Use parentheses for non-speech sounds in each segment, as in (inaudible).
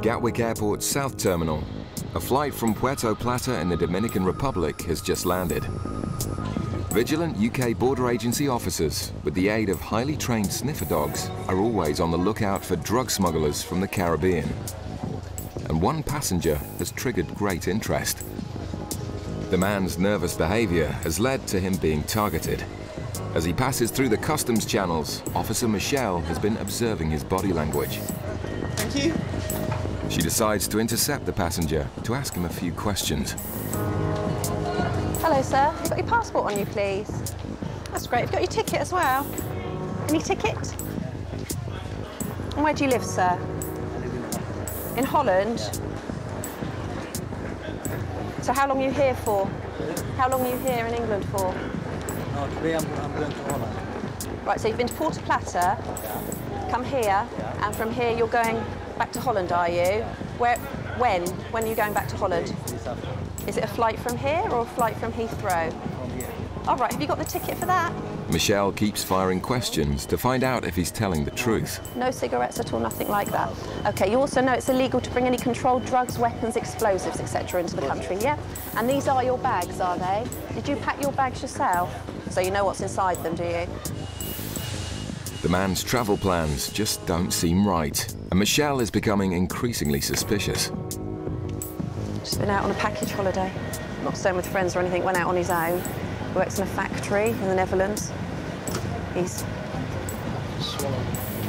At Gatwick Airport's South Terminal, a flight from Puerto Plata in the Dominican Republic has just landed. Vigilant UK border agency officers, with the aid of highly trained sniffer dogs, are always on the lookout for drug smugglers from the Caribbean. And one passenger has triggered great interest. The man's nervous behavior has led to him being targeted. As he passes through the customs channels, Officer Michelle has been observing his body language. Thank you. She decides to intercept the passenger to ask him a few questions. Hello, sir. You've got your passport on you, please. That's great. You've got your ticket as well. Any ticket? And where do you live, sir? In Holland? So how long are you here for? How long are you here in England for? No, today I'm, I'm going to Holland. Right, so you've been to Porta Plata, come here, and from here you're going back to Holland, are you? Where, when? When are you going back to Holland? Is it a flight from here or a flight from Heathrow? from here. All right, have you got the ticket for that? Michelle keeps firing questions to find out if he's telling the truth. No cigarettes at all, nothing like that. Okay, you also know it's illegal to bring any controlled drugs, weapons, explosives, etc. into the country, yeah? And these are your bags, are they? Did you pack your bags yourself? So you know what's inside them, do you? The man's travel plans just don't seem right, and Michelle is becoming increasingly suspicious. Just been out on a package holiday. Not staying with friends or anything, went out on his own. Works in a factory in the Netherlands. He's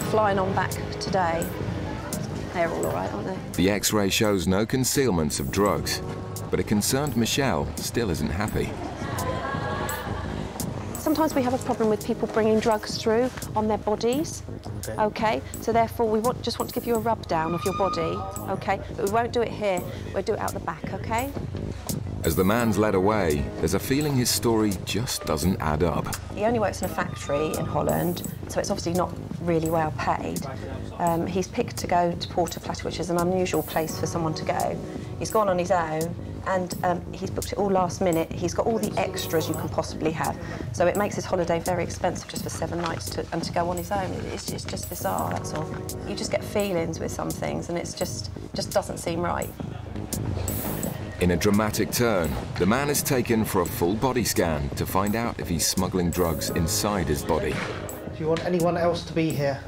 flying on back today. They're all all right, aren't they? The x-ray shows no concealments of drugs, but a concerned Michelle still isn't happy. Sometimes we have a problem with people bringing drugs through on their bodies. Okay. So therefore, we want, just want to give you a rub down of your body. Okay. But we won't do it here. We'll do it out the back. Okay. As the man's led away, there's a feeling his story just doesn't add up. He only works in a factory in Holland, so it's obviously not really well paid. Um, he's picked to go to Porta Plata, which is an unusual place for someone to go. He's gone on his own, and um, he's booked it all last minute. He's got all the extras you can possibly have. So it makes his holiday very expensive just for seven nights to, and to go on his own. It's, it's just bizarre, that's all. You just get feelings with some things, and it's just, just doesn't seem right. In a dramatic turn, the man is taken for a full body scan to find out if he's smuggling drugs inside his body. Do you want anyone else to be here?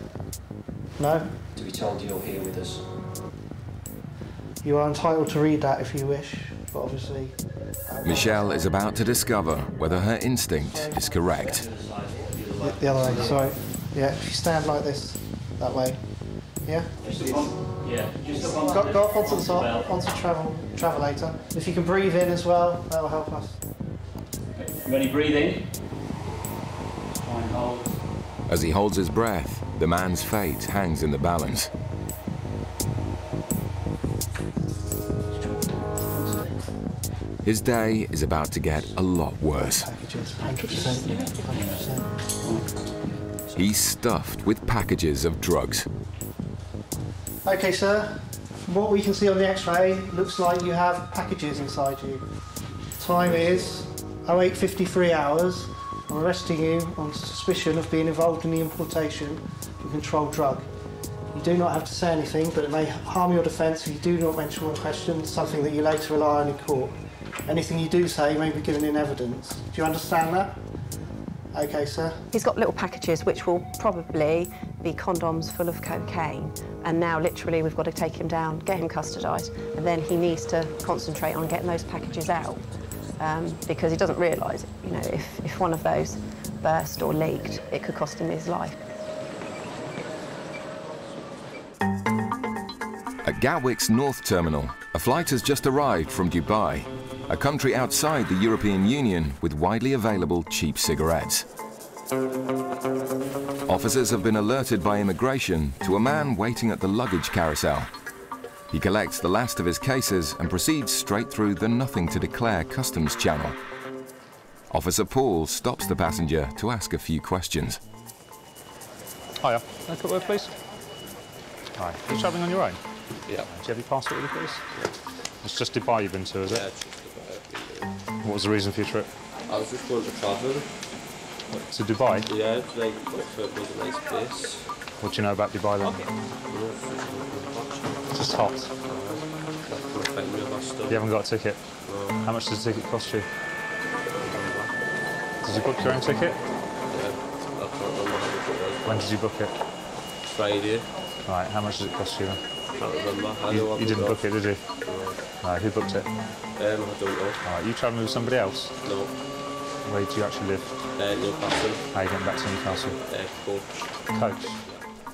No? To be told you're here with us. You are entitled to read that if you wish, but obviously... Uh, Michelle is about to discover whether her instinct is correct. The, the other way, sorry. Yeah, if you stand like this, that way. Yeah? Yeah. Just Go, go up onto the top, onto travel, travelator. If you can breathe in as well, that will help us. Ready breathing? Fine hold. As he holds his breath, the man's fate hangs in the balance. His day is about to get a lot worse. Packages, 100%. 100%. He's stuffed with packages of drugs. Okay, sir. From what we can see on the X-ray, looks like you have packages inside you. Time is 0853 hours. I'm arresting you on suspicion of being involved in the importation of a controlled drug. You do not have to say anything, but it may harm your defence if you do not mention one question, something that you later rely on in court. Anything you do say may be given in evidence. Do you understand that? Okay, sir. He's got little packages which will probably be condoms full of cocaine. And now, literally, we've got to take him down, get him custodised, and then he needs to concentrate on getting those packages out um, because he doesn't realise, you know, if, if one of those burst or leaked, it could cost him his life. At Gatwick's North Terminal, a flight has just arrived from Dubai, a country outside the European Union with widely available cheap cigarettes. Officers have been alerted by immigration to a man waiting at the luggage carousel. He collects the last of his cases and proceeds straight through the nothing to declare customs channel. Officer Paul stops the passenger to ask a few questions. Hiya. Can I cut word, please? Hi. Are you travelling on your own? Yeah. Do you have your passport with you, please? It's just Dubai you've been to, is it? it's just about, What was the reason for your trip? I was just going to travel. To Dubai? Yeah, like, it was a nice place. What do you know about Dubai then? Know, it's just hot. much. It's just hopped. Find me a bus stop. You haven't got a ticket. How much does the ticket cost you? Did you book your own ticket? Yeah, I can't remember how much it was. When did you book it? Friday. Right, how much does it cost you then? Can't remember. I You, you didn't book it, did you? No. No, who booked it? Um, I don't know. Alright, you travelling with somebody else? No. Where do you actually live? Uh, Newcastle. How are you getting back to Newcastle? Uh, coach. Coach.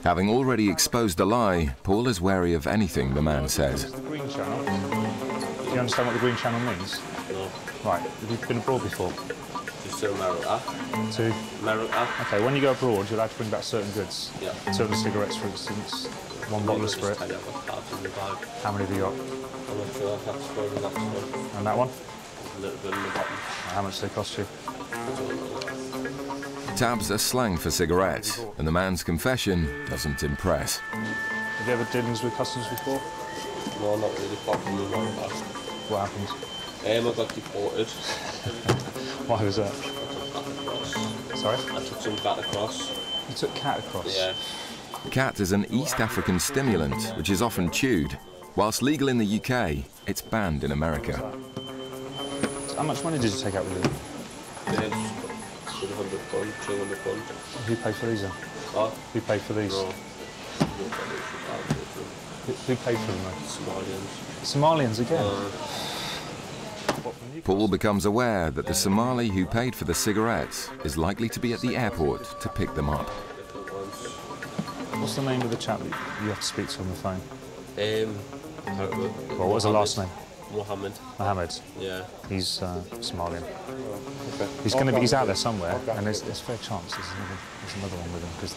Having already exposed a lie, Paul is wary of anything the man says. The Green Channel. Do you understand what the Green Channel means? No. Right, have you been abroad before? Just to America. To America. Okay, when you go abroad, you're allowed to bring back certain goods. Yeah. Certain cigarettes, for instance. One bottle of spirit. I have a card in the bag. How many have you got? I'm not sure if that's for the next one. And that one? A little bit in the bottom. How much do they cost you? Tabs are slang for cigarettes, and the man's confession doesn't impress. Have you ever dealings with customers before? No, not really. Apart from America. What happened? Um, I got deported. (laughs) Why was that? Back across. Sorry? I took some back across. You took khat across? Yeah. Khat is an East African stimulant which is often chewed. Whilst legal in the UK, it's banned in America. How much money did you take out with you? Then, with 100 pound, 200 pound. Who paid for these then? Oh, Who paid for these? no. Nobody should have it. Who, who paid for them then? Somalians. Somalians again? Uh, What, from Newcastle? Paul becomes aware that the Somali who paid for the cigarettes is likely to be at the airport to pick them up. What's the name of the chap that you have to speak to on the phone? Um, I can't remember. Well, what was the last name? Mohammed. Mohammed. Yeah. He's uh, Somalian. He's going to be. He's out there somewhere, and there's, there's a fair chance there's another, there's another one with him because,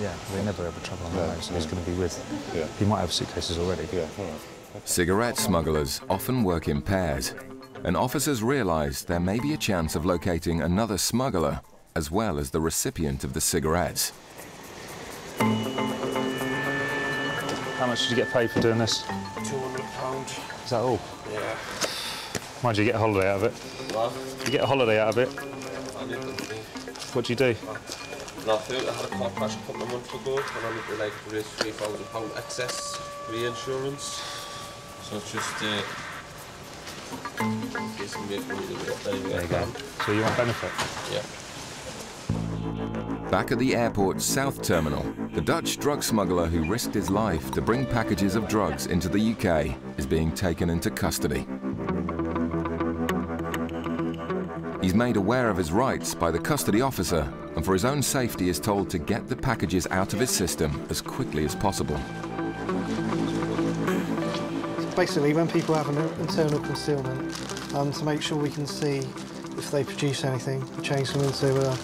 yeah, they never ever travel on their own, so he's going to be with. Yeah. He might have suitcases already. Yeah. Cigarette smugglers often work in pairs, and officers realise there may be a chance of locating another smuggler as well as the recipient of the cigarettes. How much did you get paid for doing this? 200 pound. Is that all? Yeah. Mind you, you get a holiday out of it. What? You get a holiday out of it. I didn't think. What do you do? Nothing. I had a car crash a couple of months ago and I need to like raise three thousand pound excess reinsurance. So it's just uh I make money to make any way There you go. So you want benefit? Yeah. Back at the airport's south terminal, the Dutch drug smuggler who risked his life to bring packages of drugs into the UK is being taken into custody. He's made aware of his rights by the custody officer and for his own safety is told to get the packages out of his system as quickly as possible. Basically, when people have an internal concealment, um, to make sure we can see if they produce anything, change them into uh,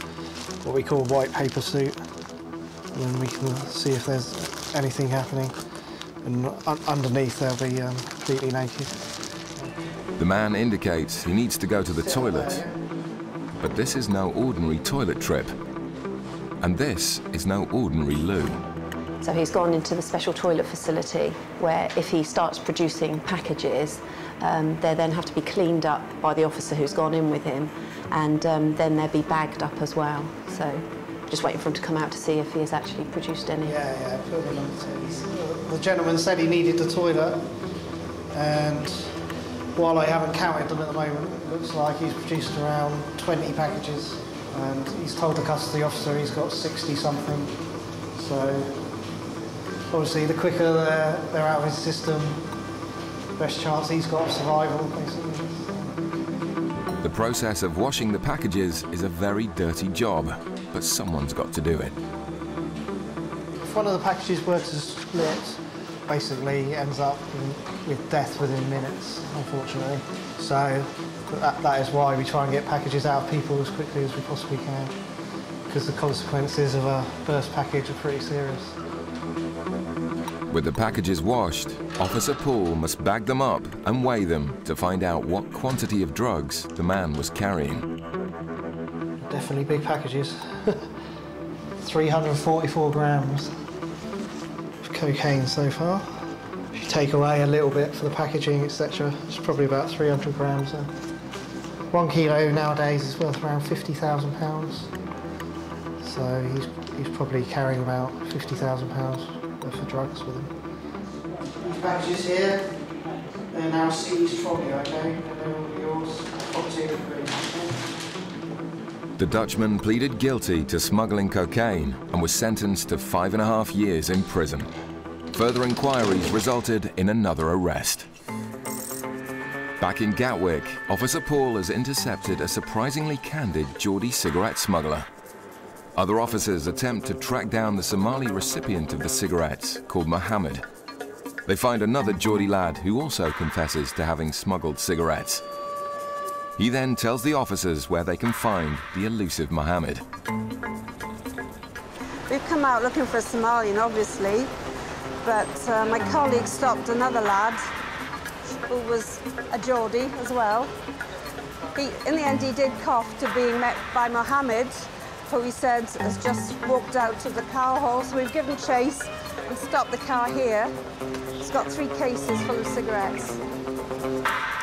what we call white paper suit, and then we can see if there's anything happening. And underneath, they'll be um, completely naked. The man indicates he needs to go to the toilet. But this is no ordinary toilet trip. And this is no ordinary loo. So he's gone into the special toilet facility where if he starts producing packages, um, they then have to be cleaned up by the officer who's gone in with him and um, then they'll be bagged up as well. So just waiting for him to come out to see if he has actually produced any. Yeah, yeah, the gentleman said he needed the toilet, and while I haven't counted them at the moment, it looks like he's produced around 20 packages, and he's told the custody officer he's got 60 something. So obviously, the quicker they're, they're out of his system, best chance he's got of survival, basically. The process of washing the packages is a very dirty job, but someone's got to do it. If one of the packages were to split, basically ends up in, with death within minutes, unfortunately. So that, that is why we try and get packages out of people as quickly as we possibly can, because the consequences of a burst package are pretty serious. With the packages washed, Officer Paul must bag them up and weigh them to find out what quantity of drugs the man was carrying. Definitely big packages. (laughs) 344 grams of cocaine so far. If you take away a little bit for the packaging, etc., it's probably about 300 grams. Then. One kilo nowadays is worth around 50,000 pounds. So he's, he's probably carrying about 50,000 pounds worth of drugs with him. Packages here, they're now seized from you, okay? And they will be yours? The Dutchman pleaded guilty to smuggling cocaine and was sentenced to five and a half years in prison. Further inquiries resulted in another arrest. Back in Gatwick, Officer Paul has intercepted a surprisingly candid Geordie cigarette smuggler. Other officers attempt to track down the Somali recipient of the cigarettes, called Mohammed. They find another Geordie lad who also confesses to having smuggled cigarettes. He then tells the officers where they can find the elusive Mohammed. We've come out looking for a Somalian, obviously, but uh, my colleague stopped another lad who was a Geordie as well. He, in the end, he did cough to being met by Mohammed, who he said has just walked out to the car hole. So we've given chase and stopped the car here. It's got three cases full of cigarettes.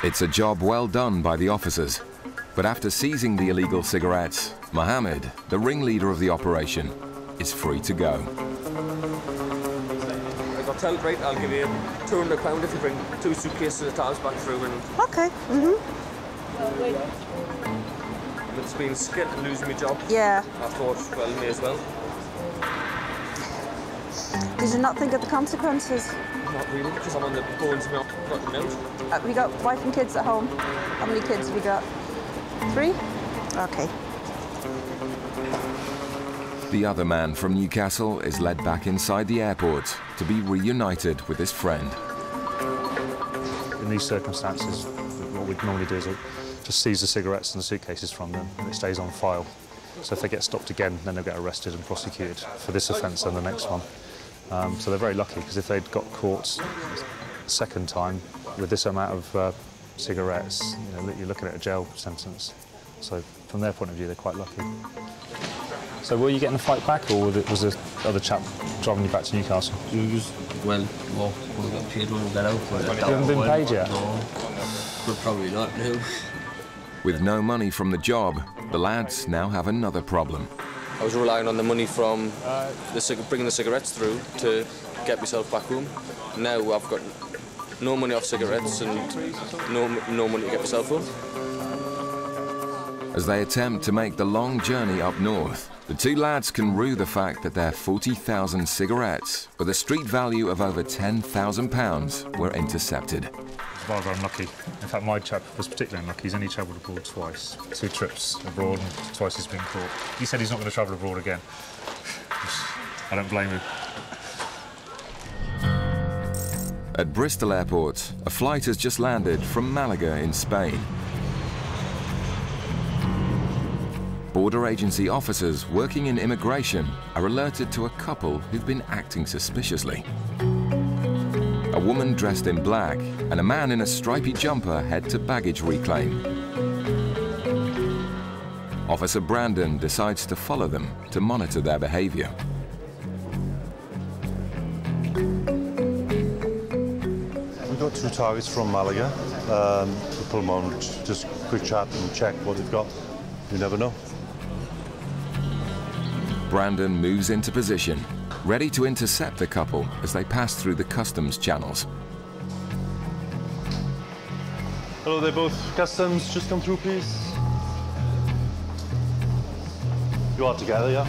It's a job well done by the officers. But after seizing the illegal cigarettes, Mohammed, the ringleader of the operation, is free to go. I got told, right, I'll give you £200 if you bring two suitcases of towels back through and Okay. Mm-hmm. it's been scared to lose my job. Yeah. I thought, well, may as well. Did you not think of the consequences? Not really, because I'm on the bones of my got them out. Uh, we got wife and kids at home. How many kids have we got? Three? Okay. The other man from Newcastle is led back inside the airport to be reunited with his friend. In these circumstances, what we'd normally do is uh, just seize the cigarettes and the suitcases from them, and it stays on file. So if they get stopped again, then they'll get arrested and prosecuted for this offence and the next one. Um, so they're very lucky because if they'd got caught a second time with this amount of uh, cigarettes, you know, you're looking at a jail sentence. So from their point of view, they're quite lucky. So were you getting a fight back, or was it- was the other chap driving you back to Newcastle? You just, well, well, we'll get paid when we get out. But You haven't been paid yet? No, but probably not now. With no money from the job, the lads now have another problem. I was relying on the money from the bringing the cigarettes through to get myself back home. Now I've got no money off cigarettes and no, no money to get myself home. As they attempt to make the long journey up north, the two lads can rue the fact that their 40,000 cigarettes, with a street value of over £10,000, were intercepted. Rather unlucky. In fact, my chap was particularly unlucky. He's only travelled abroad twice, two trips abroad, and twice he's been caught. He said he's not going to travel abroad again. (sighs) I don't blame him. At Bristol Airport, a flight has just landed from Malaga in Spain. Border agency officers working in immigration are alerted to a couple who've been acting suspiciously. A woman dressed in black and a man in a stripy jumper head to baggage reclaim. Officer Brandon decides to follow them to monitor their behavior. We've got two targets from Malaga. Um, we'll put them on, just quick chat and check what they've got. You never know. Brandon moves into position, ready to intercept the couple as they pass through the customs channels. Hello, they're both customs. Just come through, please. You are together, yeah?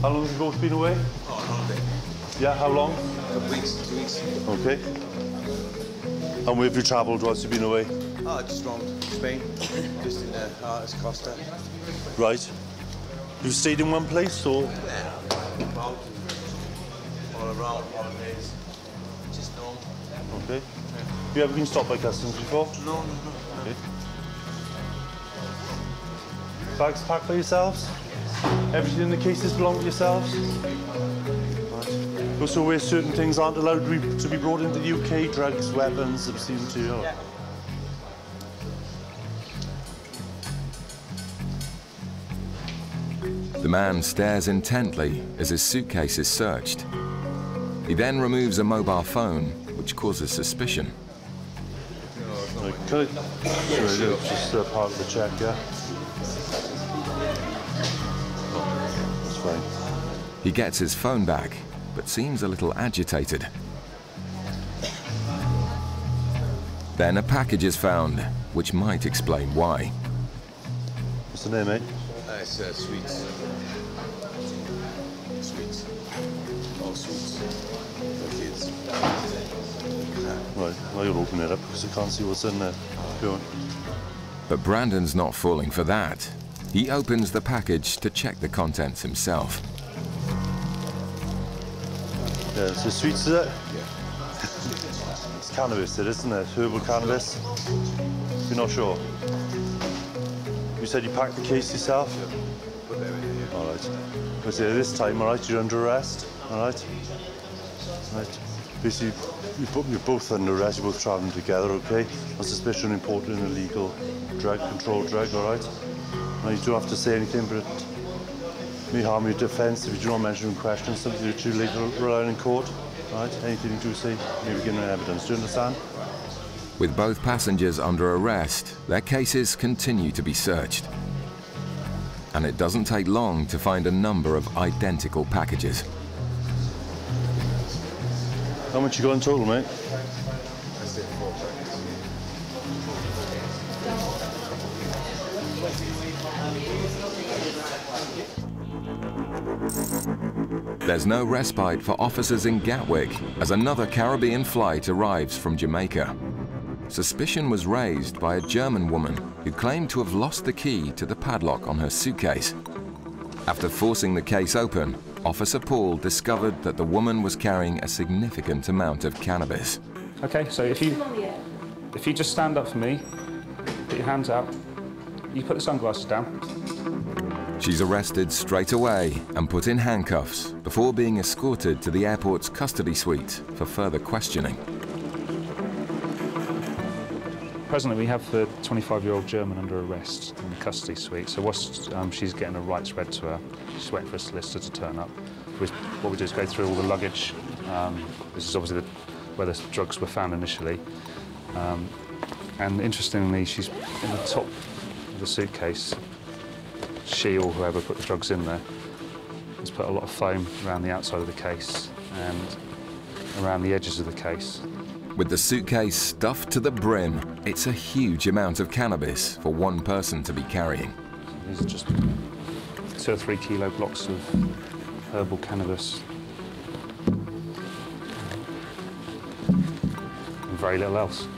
How long have you both been away? Oh, holiday. Yeah, how long? weeks, two weeks. Okay. And where have you travelled whilst you've been away? Oh, just around Spain, just in uh, ah, the Artis Costa. Right. You've stayed in one place or? Yeah, about all around holidays, just normal. Okay. You ever been stopped by customs before? No, no, no. Okay. Bags packed for yourselves? Everything in the cases belong to yourselves? Right. Also, where certain things aren't allowed to be, to be brought into the UK, drugs, weapons, obscene material. The man stares intently as his suitcase is searched. He then removes a mobile phone, which causes suspicion. Right, can I, sure, I do. Just uh, part of the check, yeah? That's fine. He gets his phone back, but seems a little agitated. Then a package is found, which might explain why. What's the name, mate? It's uh, sweets. Sweets. Right, now you'll open it up because I can't see what's in there. Go on. But Brandon's not falling for that. He opens the package to check the contents himself. Yeah, so sweets, is it? it's cannabis, it isn't it? Herbal cannabis. You're not sure? You said you packed the case yourself? Put them in here. All right. Was it this time, all right? You're under arrest, all right? Right. Basically, you put, you're both under arrest. You're both travelling together, okay? On suspicion of importing an illegal drug, controlled drug, all right? Now, you don't have to say anything, but it may harm your defence if you do not mention in question something you're too late to rely on in court, all right? Anything you do say may be given evidence. Do you understand? With both passengers under arrest, their cases continue to be searched. And it doesn't take long to find a number of identical packages. How much you got in total, mate? There's no respite for officers in Gatwick as another Caribbean flight arrives from Jamaica. Suspicion was raised by a German woman who claimed to have lost the key to the padlock on her suitcase. After forcing the case open, Officer Paul discovered that the woman was carrying a significant amount of cannabis. Okay, so if you if you just stand up for me, put your hands out, you put the sunglasses down. She's arrested straight away and put in handcuffs before being escorted to the airport's custody suite for further questioning. Presently, we have the 25-year-old German under arrest in the custody suite. So whilst um, she's getting her rights read to her, she's waiting for a solicitor to turn up. We, what we do is go through all the luggage. Um, this is obviously the, where the drugs were found initially. Um, and interestingly, she's in the top of the suitcase. She or whoever put the drugs in there has put a lot of foam around the outside of the case and around the edges of the case. With the suitcase stuffed to the brim, it's a huge amount of cannabis for one person to be carrying. These are just two or three kilo blocks of herbal cannabis. And very little else.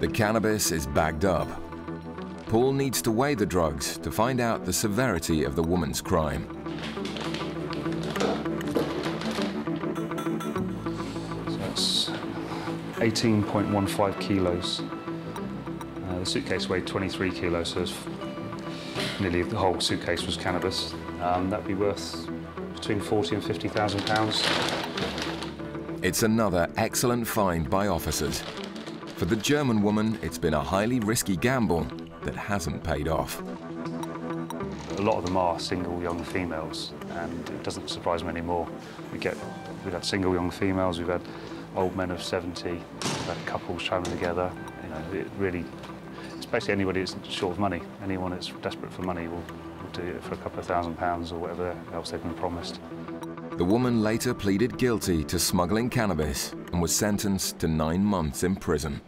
The cannabis is bagged up. Paul needs to weigh the drugs to find out the severity of the woman's crime. 18.15 kilos. Uh, the suitcase weighed 23 kilos, so nearly the whole suitcase was cannabis. Um, that'd be worth between 40 and 50,000 pounds. It's another excellent find by officers. For the German woman, it's been a highly risky gamble that hasn't paid off. A lot of them are single young females, and it doesn't surprise me anymore. We get, we've had single young females, we've had old men of 70, we've couples travelling together. You know, it really, it's basically anybody that's short of money. Anyone that's desperate for money will, will do it for a couple of thousand pounds or whatever else they've been promised. The woman later pleaded guilty to smuggling cannabis and was sentenced to nine months in prison.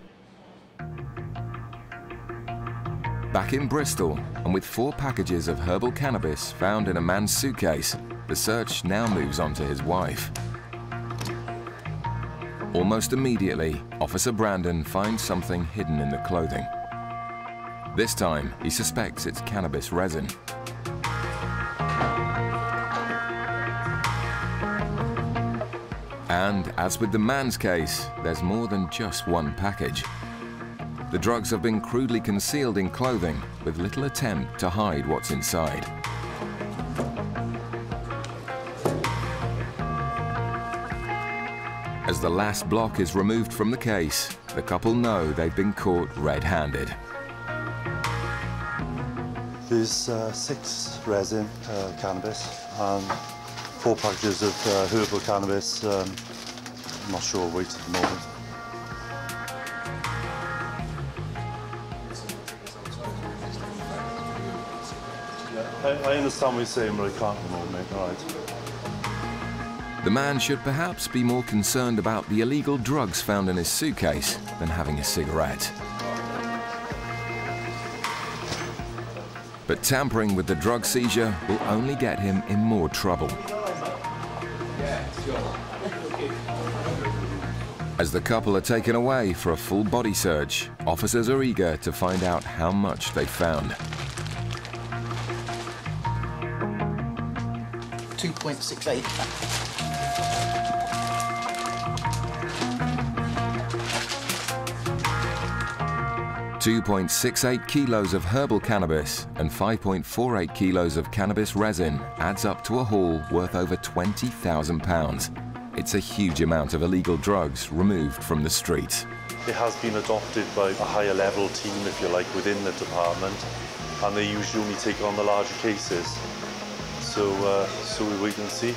Back in Bristol, and with four packages of herbal cannabis found in a man's suitcase, the search now moves on to his wife. Almost immediately, Officer Brandon finds something hidden in the clothing. This time, he suspects it's cannabis resin. And as with the man's case, there's more than just one package. The drugs have been crudely concealed in clothing with little attempt to hide what's inside. As the last block is removed from the case, the couple know they've been caught red-handed. There's uh, six resin uh, cannabis and four packages of uh, herbal cannabis. Um, I'm not sure weight at the moment. I, understand what you're saying, but I can't at the moment. All right. The man should perhaps be more concerned about the illegal drugs found in his suitcase than having a cigarette. But tampering with the drug seizure will only get him in more trouble. As the couple are taken away for a full body search, officers are eager to find out how much they found. 2.68. 2.68 kilos of herbal cannabis and 5.48 kilos of cannabis resin adds up to a haul worth over £20,000. It's a huge amount of illegal drugs removed from the streets. It has been adopted by a higher level team, if you like, within the department, and they usually only take on the larger cases. So, uh, so we wait and see.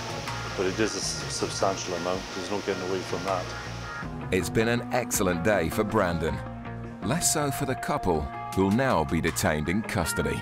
But it is a substantial amount. There's no getting away from that. It's been an excellent day for Brandon. Less so for the couple, who'll now be detained in custody.